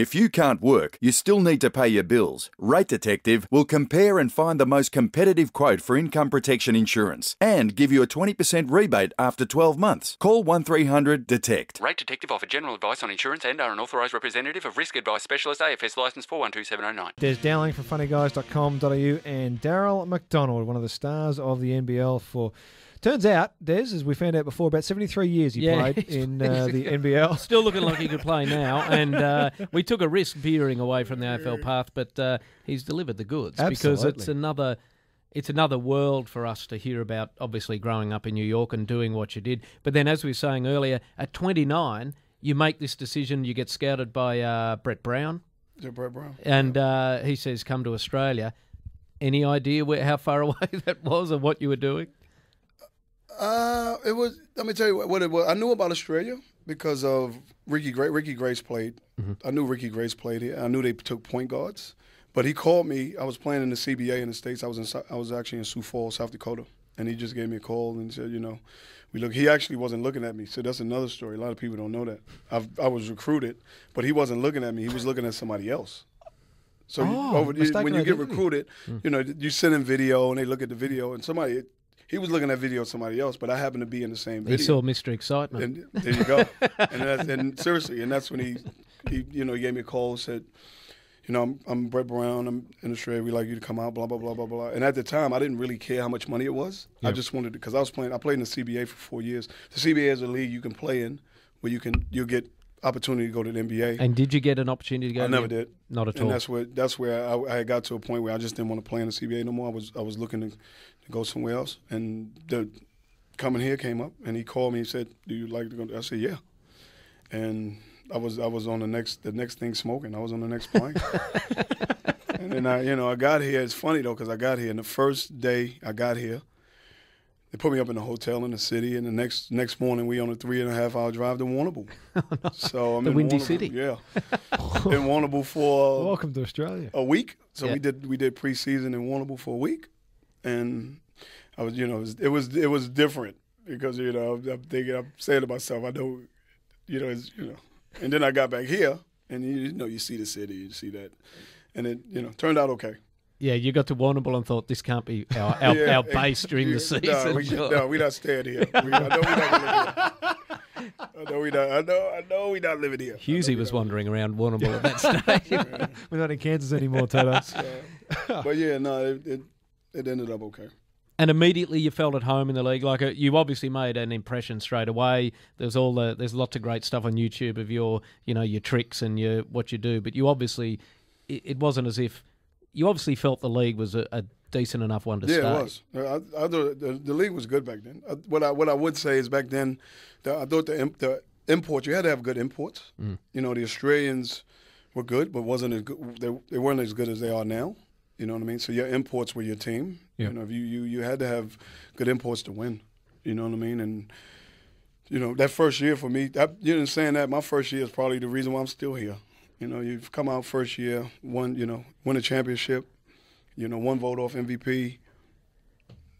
If you can't work, you still need to pay your bills. Rate Detective will compare and find the most competitive quote for income protection insurance and give you a 20% rebate after 12 months. Call 1300 DETECT. Rate Detective offer general advice on insurance and are an authorised representative of Risk Advice Specialist AFS licence 412709. There's Dowling from funnyguys.com.au and Darryl McDonald, one of the stars of the NBL for. Turns out, Des, as we found out before, about 73 years he Yeah, played in uh, the NBL. Still looking like he could play now, and uh, we took a risk veering away from the AFL path, but uh, he's delivered the goods because it's Absolutely. another. It's another world for us to hear about. Obviously, growing up in New York and doing what you did, but then, as we were saying earlier, at 29, you make this decision. You get scouted by uh, Brett Brown, Is it Brett Brown? and uh, he says, "Come to Australia." Any idea where how far away that was, or what you were doing? Uh, it was. Let me tell you what, what it was. I knew about Australia because of Ricky Grace. Ricky Grace played. I knew Ricky Grace played here. I knew they took point guards. But he called me. I was playing in the CBA in the states. I was in. I was actually in Sioux Falls, South Dakota, and he just gave me a call and said, you know, we look. He actually wasn't looking at me. So that's another story. A lot of people don't know that. I've, I was recruited, but he wasn't looking at me. He was looking at somebody else. So Oh, you, mistaken when you get recruited, you know, you send in video and they look at the video and somebody. He was looking at video of somebody else, but I happened to be in the same He video. saw Mr. Excitement. And there you go. and, that's, and seriously, and that's when he, he, you know, he gave me a call, said, you know, I'm, I'm Brett Brown. I'm in Australia. we'd like you to come out. Blah blah blah blah blah. And at the time, I didn't really care how much money it was. I just wanted to, because I was playing. I played in the CBA for four years. The CBA is a league you can play in, where you can you'll get opportunity to go to the NBA. and did you get an opportunity to go? I to never the- did. Not at and all. that's where that's where I, I got to a point where I just didn't want to play in the CBA no more. I was I was looking to, to go somewhere else, and the coming here came up, and he called me and said, "Do you like to go?" I said, "Yeah," and I was I was on the next the next thing smoking. I was on the next plane, and then I you know I got here. It's funny though because I got here, and the first day I got here. They put me up in a hotel in the city, and the next next morning we on a three and a half hour drive to Warrnambool. Oh, so I'm The in Windy Warrnambool, City. Yeah, in Warrnambool for Welcome to Australia. a week. So Yeah. we did we did preseason in Warrnambool for a week, and I was you know it was it was, it was different because you know I'm, I'm thinking I'm saying to myself I know you know it's you know, and then I got back here and you, you know you see the city you see that, and it you know turned out okay. Yeah, you got to Warrnambool and thought this can't be our our, Yeah, our base during yeah, the season. No, we, Sure. no, we not staying here. We, I know we not live here. I know we not. I know. I know we not living here. Husey was wandering around Warrnambool at that stage. We're not in Kansas anymore, Toto. But yeah, no, it, it it ended up okay. and immediately you felt at home in the league. Like uh, you obviously made an impression straight away. There's all the there's lots of great stuff on YouTube of your you know your tricks and your what you do. But you obviously it, it wasn't as if you obviously felt the league was a, a decent enough one to Yeah, stay. it was. I, I thought the, the league was good back then. I, what I what I would say is back then, the, I thought the, the imports you had to have good imports. Mm. You know, the Australians were good, but wasn't as good. They, they weren't as good as they are now. You know what I mean? So your imports were your team. Yeah. You know, if you, you you had to have good imports to win. You know what I mean? And you know that first year for me, that, you know, saying that my first year is probably the reason why I'm still here. You know, you've come out first year, won, you know, win a championship, you know, one vote off MVP,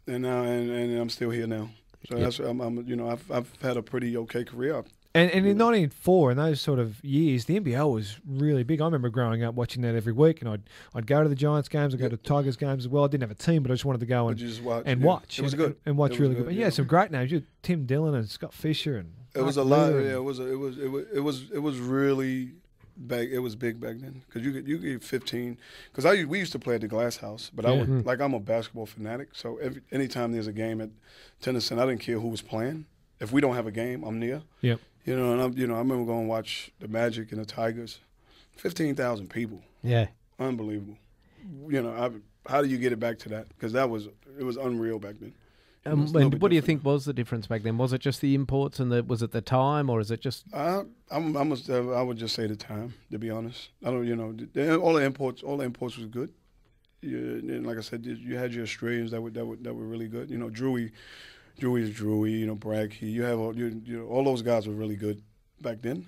and now and, and I'm still here now. So that's I'm, I'm you know I've I've had a pretty okay career. And, and in 1904, in those sort of years, the NBL was really big. I remember growing up watching that every week, and I'd I'd go to the Giants games, I'd go to Tigers games as well. I didn't have a team, but I just wanted to go and, watch and yeah. watch. It was and, good. And, watch really good, good. yeah. Yeah, some great names. You had Tim Dillon and Scott Fisher and It was a lot. Yeah, it was. It was. It was. It was. It was really big. It was big back then because you could you could get 15. Because I we used to play at the Glass House, but I would mm-hmm. like I'm a basketball fanatic. So every, anytime there's a game at Tennyson, I didn't care who was playing. If we don't have a game, I'm near. Yep. You know, and I'm, you know, I remember going to watch the Magic and the Tigers. Fifteen thousand people, Yeah. unbelievable. You know, I, how do you get it back to that? Because that was it was unreal back then. Um, what do you think was the difference back then? Was it just the imports and the was it the time, or is it just I, I'm, I must, uh, I would just say the time. To be honest, I don't, you know, the, all the imports, all the imports was good. Yeah, and like I said, you- you had your Australians that were that were that were really good. You know, Drewy, Drewy is Drewy. You know, Bragg. You have all, you, you know, all those guys were really good back then.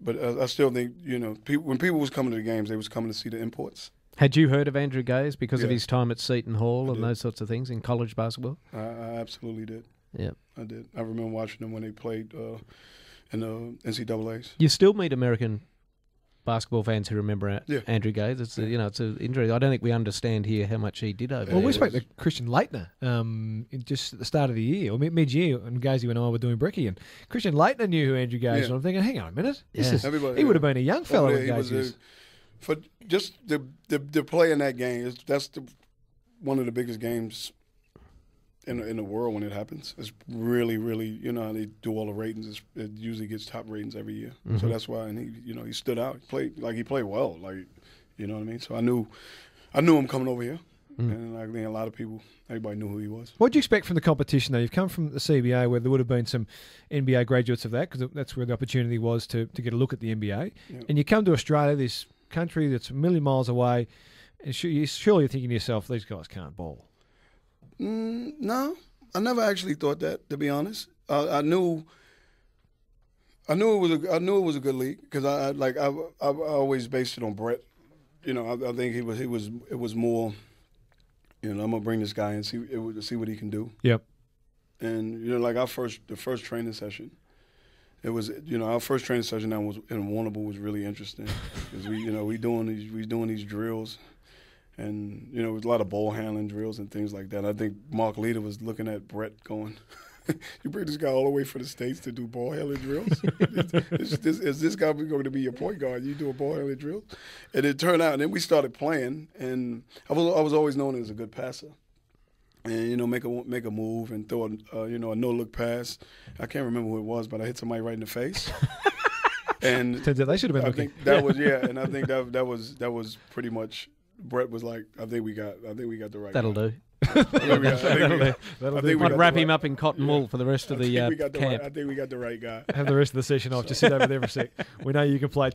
But uh, I still think, you know, people, when people was coming to the games, they was coming to see the imports. Had you heard of Andrew Gaze because of his time at Seton Hall I and did. those sorts of things in college basketball? I, I absolutely did. Yeah. I did. I remember watching them when they played uh, in the NCAA's. You still meet American basketball fans who remember Yeah. Andrew Gaze. It's a, you know it's an injury. I don't think we understand here how much he did over Well, we spoke to Christian Laettner um, just at the start of the year, or mid year, and Gazy and I were doing Bricky, and Christian Laettner knew who Andrew Gaze was. Yeah. And I'm thinking, hang on a minute. This Yeah. is, Everybody- he would have been a young fellow Over when there, he was Gazy was. a- for just the the, the play in that game is that's the one of the biggest games in the- in the world when it happens. It's really really you know they do all the ratings. It's, it usually gets top ratings every year, so mm-hmm. that's why. And he you know he stood out. He played like he played well. Like you know what I mean. So I knew I knew him coming over here, mm. and I think a lot of people everybody knew who he was. What do you expect from the competition, though? You've come from the CBA, where there would have been some NBA graduates of that, because that's where the opportunity was to, to get a look at the NBA. Yeah. And you come to Australia, this country that's a million miles away, and su- you- surely you're thinking to yourself, these guys can't bowl. Mm, no, I never actually thought that. To be honest, I, I knew. I knew it was a. I knew it was a good league because I, I like I, I, I always based it on Brett. You know, I, I think he was. He was. It was more. You know, I'm gonna bring this guy and see it, see what he can do. Yep. And you know, like our first, the first training session, it was. You know, our first training session that was in Warrnambool was really interesting because we, you know, we doing these, we doing these drills, and you know, it was a lot of ball handling drills and things like that. I think Mark Leader was looking at Brett going. You bring this guy all the way from the states to do ball handling drills. is, this, is this guy going to be your point guard? You doing ball handling drills, and it turned out. And then we started playing, and I was I was always known as a good passer and you know make a make a move and throw a uh, you know a no look pass. I can't remember who it was, but I hit somebody right in the face. and Turns out they should have been I looking. think that was yeah, and I think that that was that was pretty much. Brett was like, I think we got, I think we got the right. That'll guy. do. I think we got- I think we got- That'll I do. think we I'd wrap the him up in cotton wool for the rest I of think the uh, we got the camp. right, I think we got the right guy. Have the rest of the session off. Just sit over there for a sec. We know you can play.